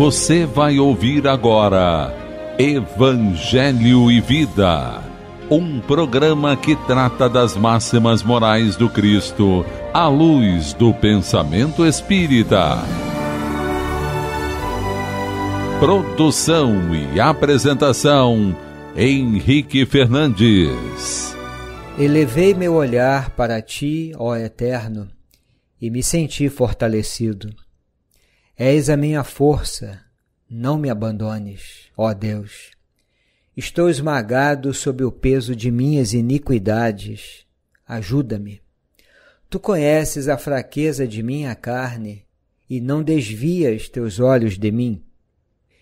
Você vai ouvir agora Evangelho e Vida, um programa que trata das máximas morais do Cristo à luz do pensamento espírita. Produção e apresentação Henrique Fernandes. Elevei meu olhar para ti, ó Eterno, e me senti fortalecido. És a minha força, não me abandones, ó Deus. Estou esmagado sob o peso de minhas iniquidades. Ajuda-me. Tu conheces a fraqueza de minha carne e não desvias teus olhos de mim.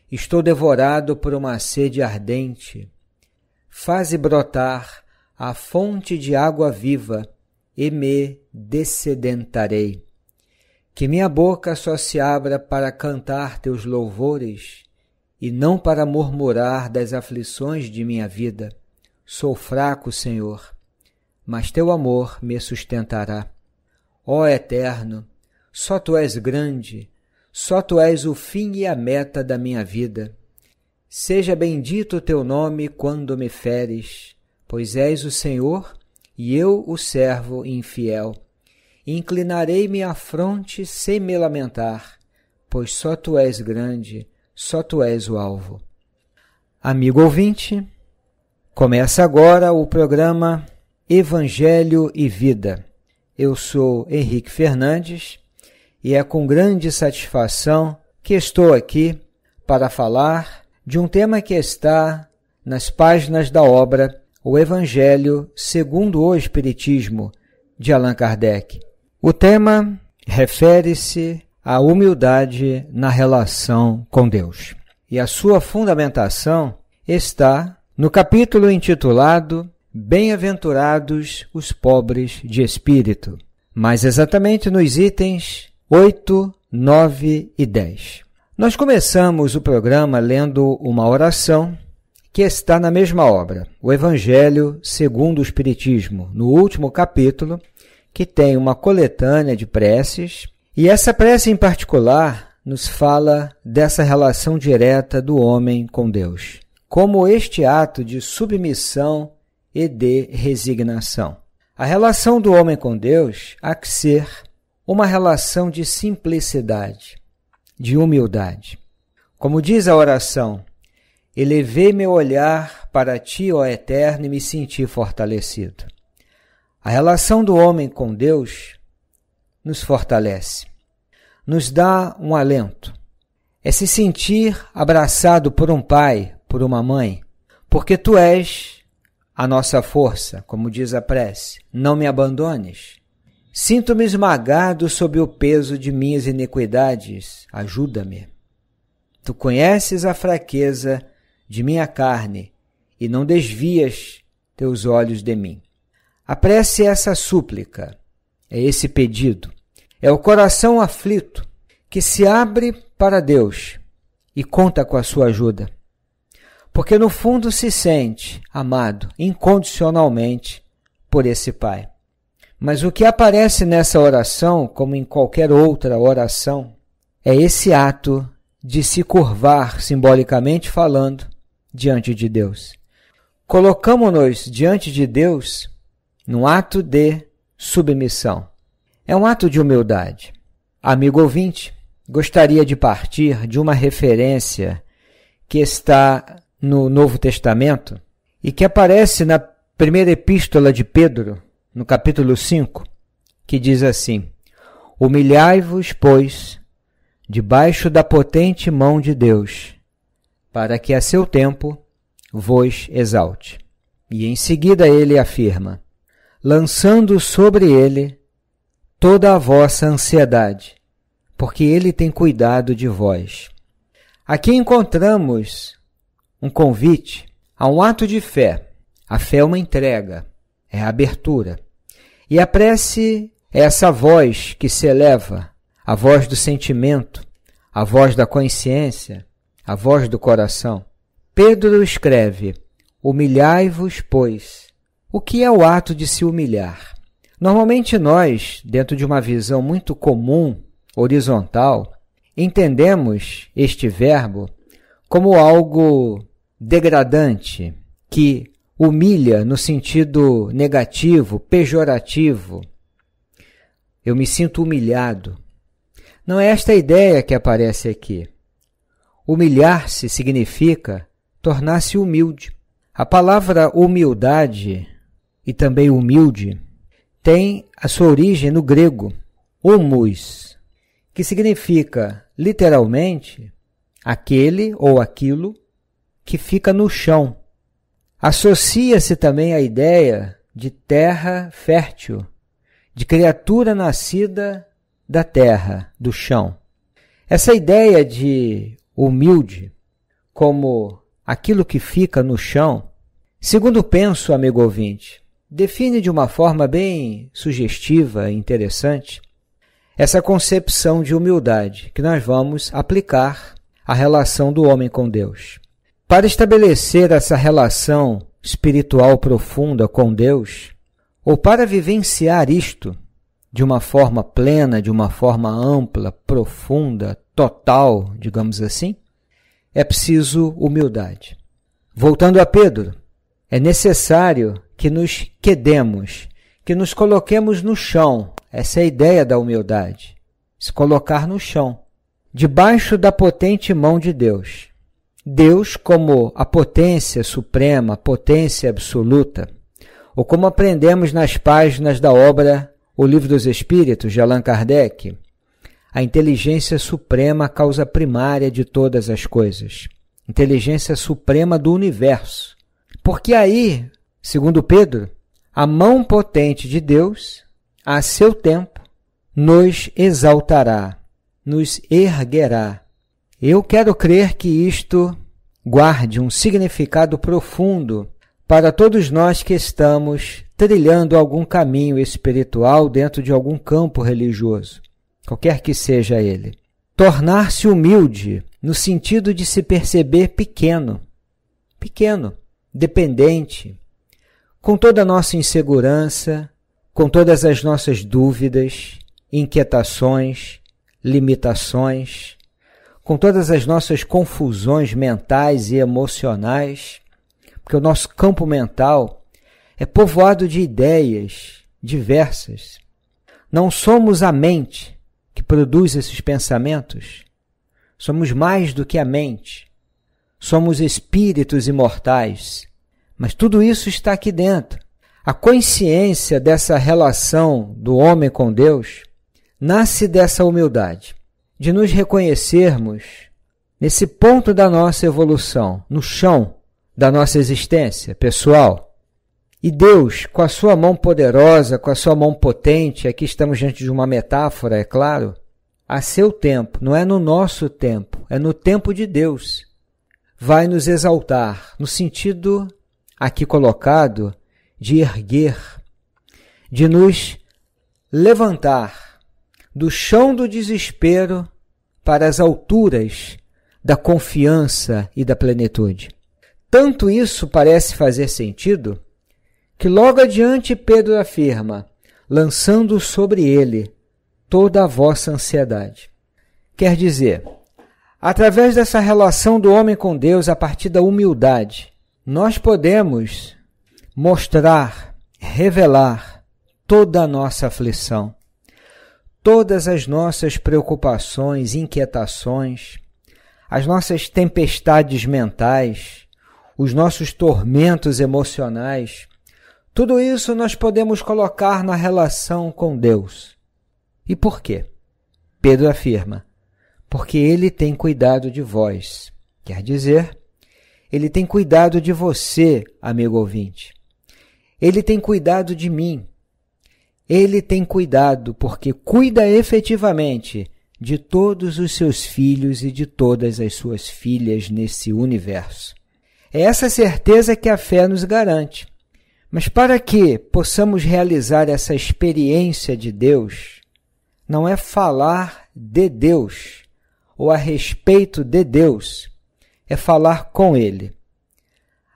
Estou devorado por uma sede ardente. Faze brotar a fonte de água viva e me dessedentarei. Que minha boca só se abra para cantar teus louvores e não para murmurar das aflições de minha vida. Sou fraco, Senhor, mas teu amor me sustentará. Ó Eterno, só tu és grande, só tu és o fim e a meta da minha vida. Seja bendito o teu nome quando me feres, pois és o Senhor e eu o servo infiel. Inclinarei-me à fronte sem me lamentar, pois só tu és grande, só tu és o alvo. Amigo ouvinte, começa agora o programa Evangelho e Vida. Eu sou Henrique Fernandes e é com grande satisfação que estou aqui para falar de um tema que está nas páginas da obra O Evangelho segundo o Espiritismo, de Allan Kardec. O tema refere-se à humildade na relação com Deus. E a sua fundamentação está no capítulo intitulado Bem-aventurados os pobres de espírito, mais exatamente nos itens 8, 9 e 10. Nós começamos o programa lendo uma oração que está na mesma obra, o Evangelho segundo o Espiritismo, no último capítulo, que tem uma coletânea de preces, e essa prece em particular nos fala dessa relação direta do homem com Deus, como este ato de submissão e de resignação. A relação do homem com Deus há que ser uma relação de simplicidade, de humildade. Como diz a oração, elevei meu olhar para ti, ó Eterno, e me senti fortalecido. A relação do homem com Deus nos fortalece, nos dá um alento. É se sentir abraçado por um pai, por uma mãe, porque tu és a nossa força, como diz a prece. Não me abandones. Sinto-me esmagado sob o peso de minhas iniquidades. Ajuda-me. Tu conheces a fraqueza de minha carne e não desvias teus olhos de mim. A prece é essa súplica, é esse pedido, é o coração aflito que se abre para Deus e conta com a sua ajuda. Porque no fundo se sente amado incondicionalmente por esse Pai. Mas o que aparece nessa oração, como em qualquer outra oração, é esse ato de se curvar, simbolicamente falando, diante de Deus. Colocamos-nos diante de Deus num ato de submissão. É um ato de humildade. Amigo ouvinte, gostaria de partir de uma referência que está no Novo Testamento e que aparece na primeira epístola de Pedro, no capítulo 5, que diz assim: Humilhai-vos, pois, debaixo da potente mão de Deus, para que a seu tempo vos exalte. E em seguida ele afirma: lançando sobre ele toda a vossa ansiedade, porque ele tem cuidado de vós. Aqui encontramos um convite a um ato de fé. A fé é uma entrega, é a abertura. E a prece é essa voz que se eleva, a voz do sentimento, a voz da consciência, a voz do coração. Pedro escreve: Humilhai-vos, pois, o que é o ato de se humilhar? Normalmente nós, dentro de uma visão muito comum, horizontal, entendemos este verbo como algo degradante, que humilha no sentido negativo, pejorativo. Eu me sinto humilhado. Não é esta a ideia que aparece aqui. Humilhar-se significa tornar-se humilde. A palavra humildade e também humilde tem a sua origem no grego, humus, que significa literalmente aquele ou aquilo que fica no chão. Associa-se também a ideia de terra fértil, de criatura nascida da terra, do chão. Essa ideia de humilde como aquilo que fica no chão, segundo penso, amigo ouvinte, define de uma forma bem sugestiva e interessante essa concepção de humildade que nós vamos aplicar à relação do homem com Deus. Para estabelecer essa relação espiritual profunda com Deus, ou para vivenciar isto de uma forma plena, de uma forma ampla, profunda, total, digamos assim, é preciso humildade. Voltando a Pedro, é necessário que nos quedemos, que nos coloquemos no chão. Essa é a ideia da humildade. Se colocar no chão, debaixo da potente mão de Deus. Deus como a potência suprema, a potência absoluta, ou como aprendemos nas páginas da obra O Livro dos Espíritos, de Allan Kardec, a inteligência suprema, causa primária de todas as coisas, inteligência suprema do universo. Porque aí, segundo Pedro, a mão potente de Deus, a seu tempo, nos exaltará, nos erguerá eu quero crer que isto guarde um significado profundo para todos nós que estamos trilhando algum caminho espiritual dentro de algum campo religioso, qualquer que seja ele. Tornar-se humilde no sentido de se perceber pequeno, pequeno, dependente, com toda a nossa insegurança, com todas as nossas dúvidas, inquietações, limitações com todas as nossas confusões mentais e emocionais, porque o nosso campo mental é povoado de ideias diversas. Não somos a mente que produz esses pensamentos. Somos mais do que a mente. Somos espíritos imortais. Mas tudo isso está aqui dentro. A consciência dessa relação do homem com Deus nasce dessa humildade de nos reconhecermos nesse ponto da nossa evolução, no chão da nossa existência pessoal. E Deus, com a sua mão poderosa, com a sua mão potente, aqui estamos diante de uma metáfora, é claro, a seu tempo, não é no nosso tempo, é no tempo de Deus, vai nos exaltar, no sentido aqui colocado de erguer, de nos levantar do chão do desespero para as alturas da confiança e da plenitude. Tanto isso parece fazer sentido que logo adiante Pedro afirma, lançando sobre ele toda a vossa ansiedade. Quer dizer, através dessa relação do homem com Deus a partir da humildade, nós podemos mostrar, revelar toda a nossa aflição, todas as nossas preocupações, inquietações, as nossas tempestades mentais, os nossos tormentos emocionais, tudo isso nós podemos colocar na relação com Deus. E por quê? Pedro afirma: porque Ele tem cuidado de vós. Quer dizer, Ele tem cuidado de você, amigo ouvinte. Ele tem cuidado de mim. Ele tem cuidado, porque cuida efetivamente de todos os seus filhos e de todas as suas filhas nesse universo. É essa certeza que a fé nos garante. Mas para que possamos realizar essa experiência de Deus, não é falar de Deus ou a respeito de Deus, é falar com Ele.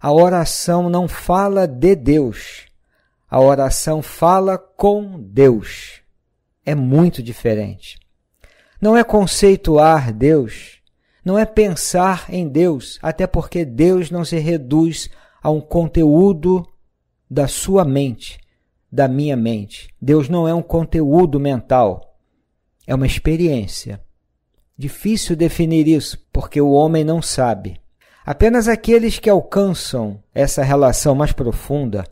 A oração não fala de Deus, a oração fala com Deus. É muito diferente. não é conceituar Deus, não é pensar em Deus, até porque Deus não se reduz a um conteúdo da sua mente, da minha mente. Deus não é um conteúdo mental, é uma experiência. Difícil definir isso, porque o homem não sabe. Apenas aqueles que alcançam essa relação mais profunda,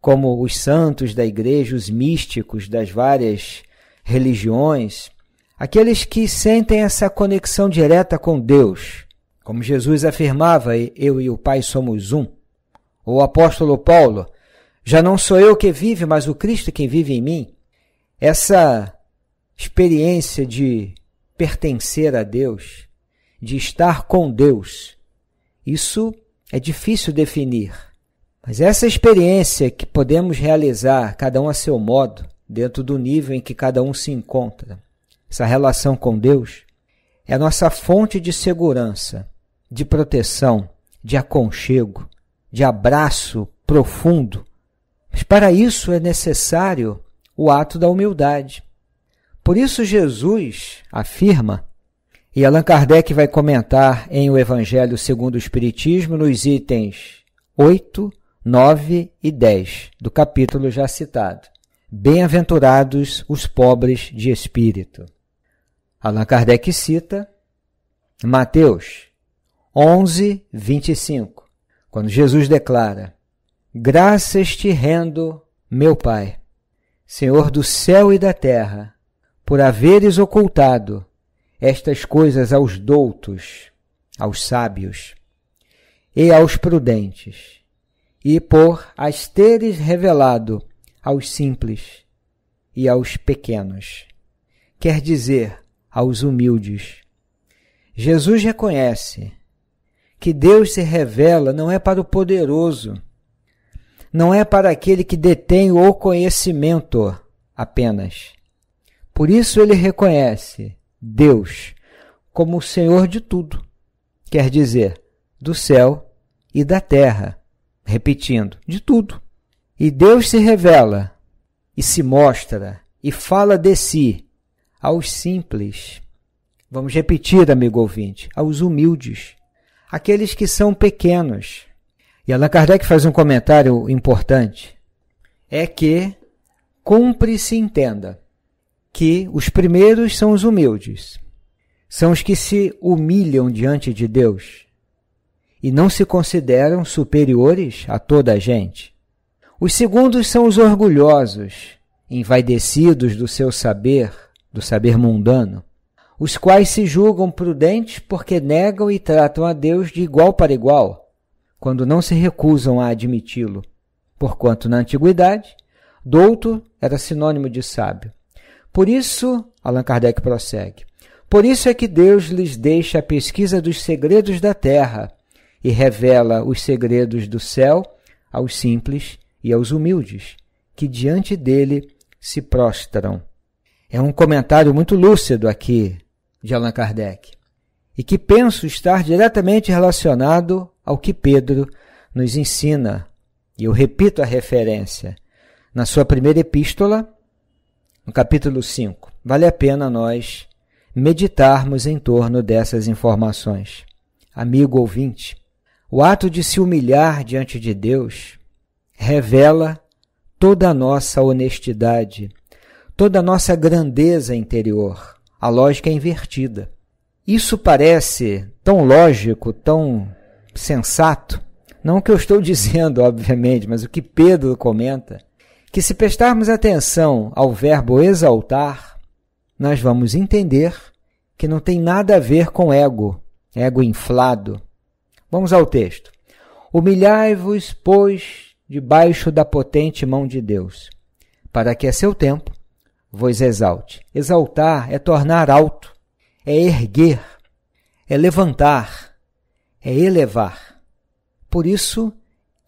como os santos da igreja, os místicos das várias religiões, aqueles que sentem essa conexão direta com Deus, como Jesus afirmava, eu e o Pai somos um. O apóstolo Paulo, já não sou eu que vive, mas o Cristo que vive em mim. Essa experiência de pertencer a Deus, de estar com Deus, isso é difícil definir. Mas essa experiência que podemos realizar, cada um a seu modo, dentro do nível em que cada um se encontra, essa relação com Deus, é a nossa fonte de segurança, de proteção, de aconchego, de abraço profundo. Mas para isso é necessário o ato da humildade. Por isso, Jesus afirma e Allan Kardec vai comentar em O Evangelho segundo o Espiritismo nos itens 8, 9 e 10 do capítulo já citado. Bem-aventurados os pobres de espírito. Allan Kardec cita Mateus 11, 25, quando Jesus declara: Graças te rendo, meu Pai, Senhor do céu e da terra, por haveres ocultado estas coisas aos doutos, aos sábios e aos prudentes, e por as teres revelado aos simples e aos pequenos, quer dizer, aos humildes. Jesus reconhece que Deus se revela não é para o poderoso, não é para aquele que detém o conhecimento apenas. Por isso ele reconhece Deus como o Senhor de tudo, quer dizer, do céu e da terra, repetindo, de tudo. E Deus se revela e se mostra e fala de si aos simples. Vamos repetir, amigo ouvinte, aos humildes, aqueles que são pequenos. E Allan Kardec faz um comentário importante. É que cumpre se entenda que os primeiros são os humildes, são os que se humilham diante de Deus e não se consideram superiores a toda a gente. Os segundos são os orgulhosos, envaidecidos do seu saber, do saber mundano, os quais se julgam prudentes porque negam e tratam a Deus de igual para igual, quando não se recusam a admiti-lo, porquanto na antiguidade, douto era sinônimo de sábio por isso, Allan Kardec prossegue, por isso é que Deus lhes deixa a pesquisa dos segredos da terra e revela os segredos do céu aos simples e aos humildes, que diante dele se prostram. É um comentário muito lúcido aqui de Allan Kardec e que penso estar diretamente relacionado ao que Pedro nos ensina. E eu repito a referência. Na sua primeira epístola, no capítulo 5. Vale a pena nós meditarmos em torno dessas informações. Amigo ouvinte, o ato de se humilhar diante de Deus revela toda a nossa honestidade, toda a nossa grandeza interior. A lógica é invertida. Isso parece tão lógico, tão sensato. Não o que eu estou dizendo, obviamente, mas o que Pedro comenta que, se prestarmos atenção ao verbo exaltar, nós vamos entender que não tem nada a ver com ego, ego inflado. Vamos ao texto. Humilhai-vos, pois, debaixo da potente mão de Deus, para que a seu tempo vos exalte. Exaltar é tornar alto, é erguer, é levantar, é elevar. Por isso,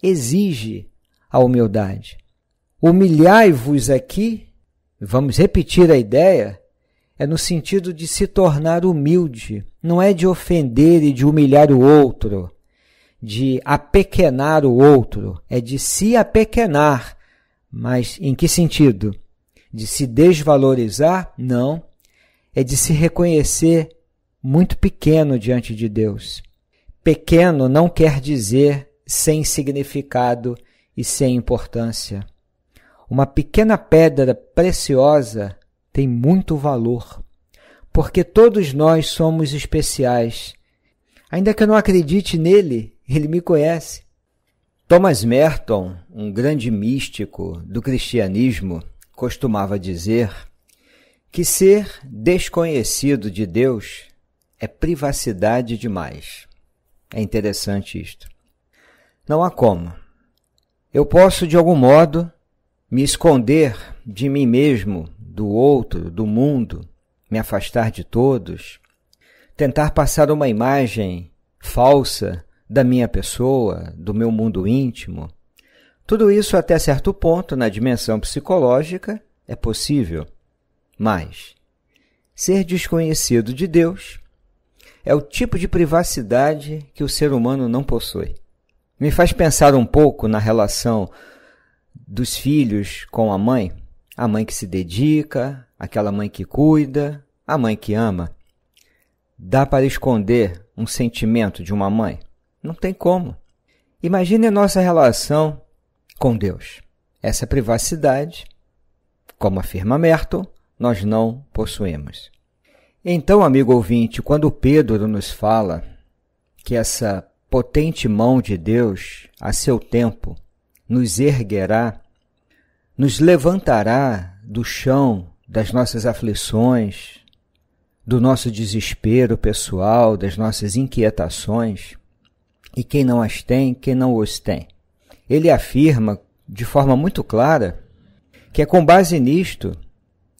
exige a humildade. Humilhai-vos aqui, vamos repetir a ideia, é no sentido de se tornar humilde, não é de ofender e de humilhar o outro, de apequenar o outro, é de se apequenar. Mas em que sentido? De se desvalorizar? Não. é de se reconhecer muito pequeno diante de Deus. Pequeno não quer dizer sem significado e sem importância. Uma pequena pedra preciosa tem muito valor, porque todos nós somos especiais. Ainda que eu não acredite nele, ele me conhece. Thomas Merton, um grande místico do cristianismo, costumava dizer que ser desconhecido de Deus é privacidade demais. É interessante isto. Não há como. Eu posso, de algum modo, me esconder de mim mesmo, do outro, do mundo, me afastar de todos, tentar passar uma imagem falsa da minha pessoa, do meu mundo íntimo. Tudo isso, até certo ponto, na dimensão psicológica, é possível. Mas ser desconhecido de Deus é o tipo de privacidade que o ser humano não possui. Me faz pensar um pouco na relação dos filhos com a mãe, a mãe que se dedica, aquela mãe que cuida, a mãe que ama. Dá para esconder um sentimento de uma mãe? Não tem como. Imagine a nossa relação com Deus. Essa privacidade, como afirma Merton, nós não possuímos. Então, amigo ouvinte, quando Pedro nos fala que essa potente mão de Deus, a seu tempo, nos erguerá, nos levantará do chão das nossas aflições, do nosso desespero pessoal, das nossas inquietações, e quem não as tem, quem não os tem. Ele afirma de forma muito clara que é com base nisto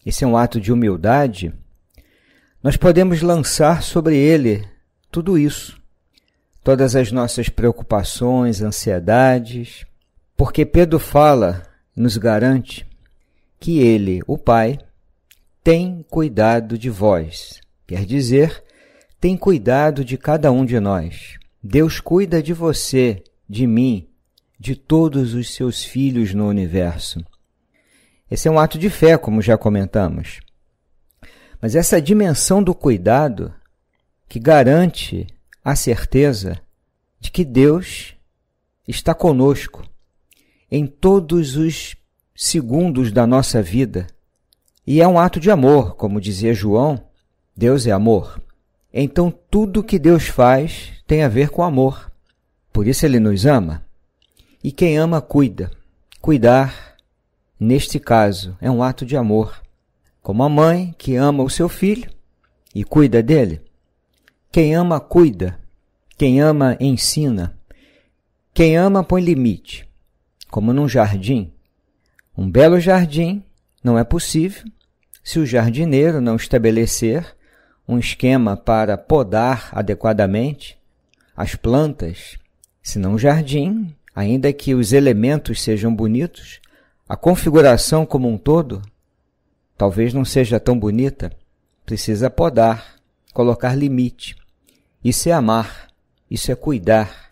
esse é um ato de humildade, nós podemos lançar sobre ele tudo isso, todas as nossas preocupações, ansiedades, porque Pedro fala, nos garante, que ele, o Pai, tem cuidado de vós. Quer dizer, tem cuidado de cada um de nós. Deus cuida de você, de mim, de todos os seus filhos no universo. Esse é um ato de fé, como já comentamos. Mas essa dimensão do cuidado que garante a certeza de que Deus está conosco em todos os segundos da nossa vida. E é um ato de amor, como dizia João, Deus é amor. Então tudo que Deus faz tem a ver com amor. Por isso ele nos ama. E quem ama cuida. Cuidar Neste caso, é um ato de amor, como a mãe que ama o seu filho e cuida dele. Quem ama, cuida. Quem ama, ensina. Quem ama, põe limite, como num jardim. Um belo jardim não é possível se o jardineiro não estabelecer um esquema para podar adequadamente as plantas, senão o jardim, ainda que os elementos sejam bonitos, a configuração como um todo talvez não seja tão bonita. Precisa podar, colocar limite. Isso é amar, isso é cuidar,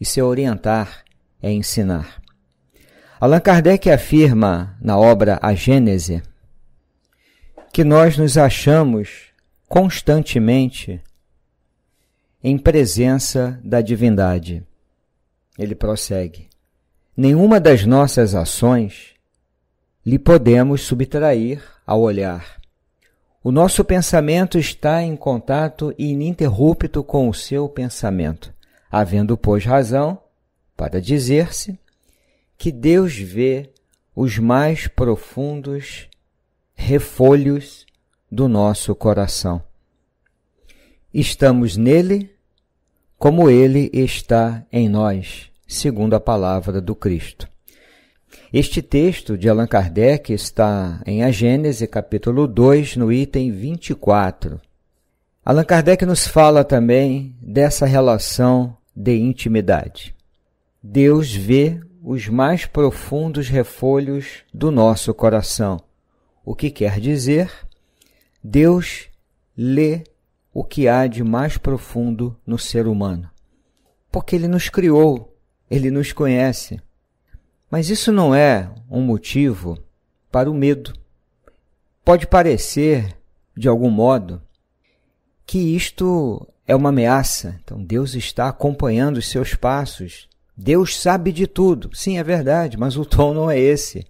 isso é orientar, é ensinar. Allan Kardec afirma na obra A Gênese que nós nos achamos constantemente em presença da divindade. Ele prossegue: nenhuma das nossas ações lhe podemos subtrair ao olhar. O nosso pensamento está em contato ininterrupto com o seu pensamento, havendo, pois, razão para dizer-se que Deus vê os mais profundos refolhos do nosso coração. Estamos nele como ele está em nós, segundo a palavra do Cristo. Este texto de Allan Kardec está em A Gênese, capítulo 2, no item 24. Allan Kardec nos fala também dessa relação de intimidade. Deus vê os mais profundos refolhos do nosso coração. O que quer dizer? Deus lê o que há de mais profundo no ser humano. Porque ele nos criou, ele nos conhece. Mas isso não é um motivo para o medo. Pode parecer de algum modo, que isto é uma ameaça. Então Deus está acompanhando os seus passos. Deus sabe de tudo. Sim, é verdade, mas o tom não é esse.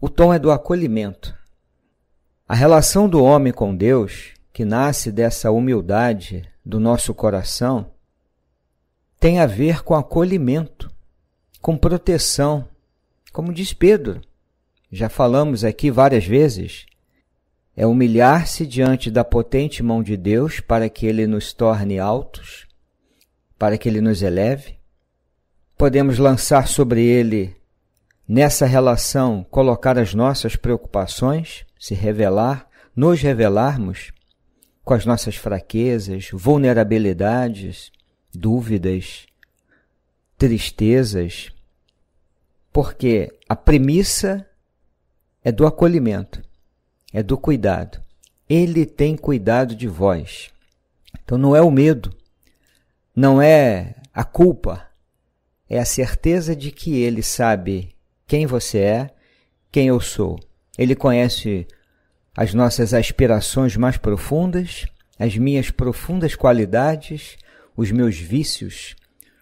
O tom é do acolhimento. A relação do homem com Deus, que nasce dessa humildade do nosso coração, tem a ver com acolhimento, com proteção. Como diz Pedro, já falamos aqui várias vezes, é humilhar-se diante da potente mão de Deus para que Ele nos torne altos, para que Ele nos eleve. Podemos lançar sobre Ele, nessa relação, colocar as nossas preocupações, se revelar, nos revelarmos com as nossas fraquezas, vulnerabilidades, dúvidas, tristezas, porque a premissa é do acolhimento é do cuidado. Ele tem cuidado de vós. Então não é o medo, não é a culpa, é a certeza de que ele sabe quem você é, quem eu sou. Ele conhece as nossas aspirações mais profundas, as minhas profundas qualidades, os meus vícios,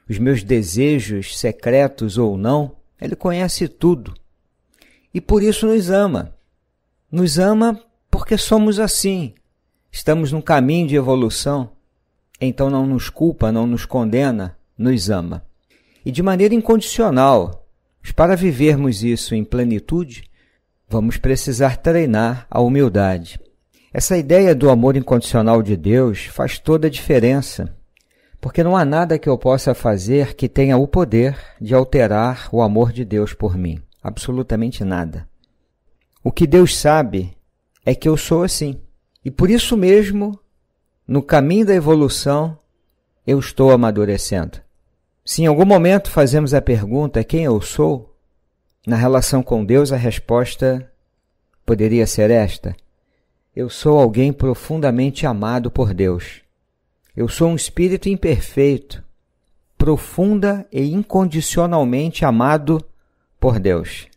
os meus desejos secretos ou não. Ele conhece tudo. E por isso nos ama nos ama porque somos assim. Estamos num caminho de evolução. Então não nos culpa, não nos condena, nos ama. E de maneira incondicional. Para vivermos isso em plenitude, vamos precisar treinar a humildade. Essa ideia do amor incondicional de Deus faz toda a diferença, porque não há nada que eu possa fazer que tenha o poder de alterar o amor de Deus por mim. Absolutamente nada. O que Deus sabe é que eu sou assim. E por isso mesmo, no caminho da evolução, eu estou amadurecendo. Se em algum momento fazemos a pergunta quem eu sou, na relação com Deus a resposta poderia ser esta: Eu sou alguém profundamente amado por Deus. Eu sou um espírito imperfeito, profunda e incondicionalmente amado por Deus.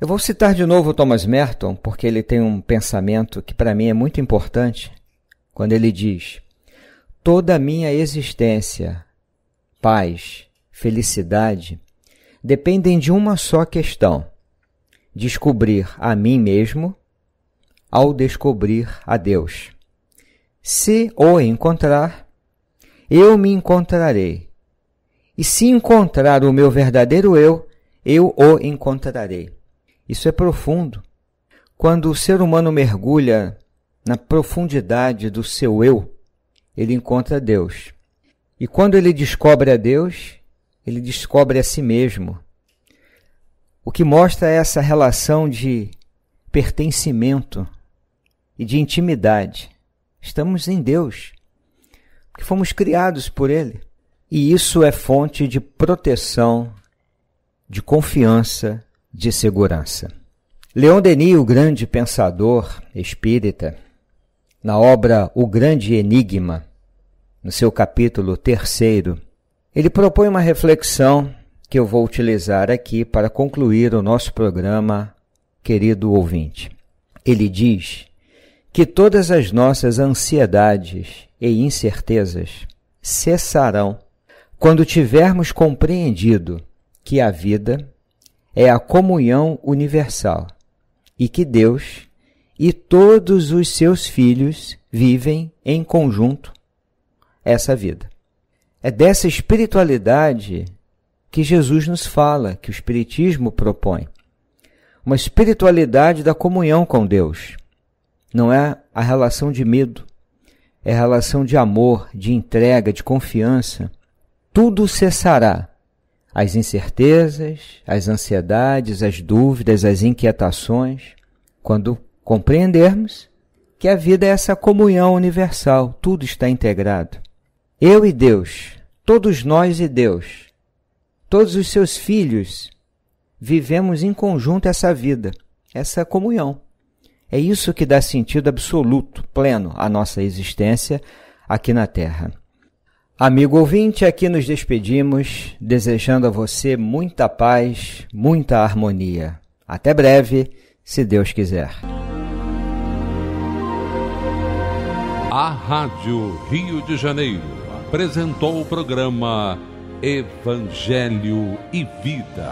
Eu vou citar de novo Thomas Merton, porque ele tem um pensamento que para mim é muito importante, quando ele diz: Toda minha existência, paz, felicidade, dependem de uma só questão: descobrir a mim mesmo ao descobrir a Deus. Se o encontrar, eu me encontrarei. E se encontrar o meu verdadeiro eu, eu o encontrarei. Isso é profundo. Quando o ser humano mergulha na profundidade do seu eu, ele encontra Deus. E quando ele descobre a Deus, ele descobre a si mesmo. O que mostra essa relação de pertencimento e de intimidade. Estamos em Deus, porque fomos criados por Ele. E isso é fonte de proteção, de confiança de segurança. Leon Denis, o grande pensador espírita, na obra O Grande Enigma, no seu capítulo terceiro, ele propõe uma reflexão que eu vou utilizar aqui para concluir o nosso programa, querido ouvinte. Ele diz que todas as nossas ansiedades e incertezas cessarão quando tivermos compreendido que a vida é a comunhão universal e que Deus e todos os seus filhos vivem em conjunto essa vida. É dessa espiritualidade que Jesus nos fala, que o Espiritismo propõe. Uma espiritualidade da comunhão com Deus. Não é a relação de medo, é a relação de amor, de entrega, de confiança. Tudo cessará as incertezas, as ansiedades, as dúvidas, as inquietações, quando compreendermos que a vida é essa comunhão universal, tudo está integrado. Eu e Deus, todos nós e Deus, todos os seus filhos, vivemos em conjunto essa vida, essa comunhão. É isso que dá sentido absoluto, pleno à nossa existência aqui na Terra. Amigo ouvinte, aqui nos despedimos, desejando a você muita paz, muita harmonia. Até breve, se Deus quiser. A Rádio Rio de Janeiro apresentou o programa Evangelho e Vida.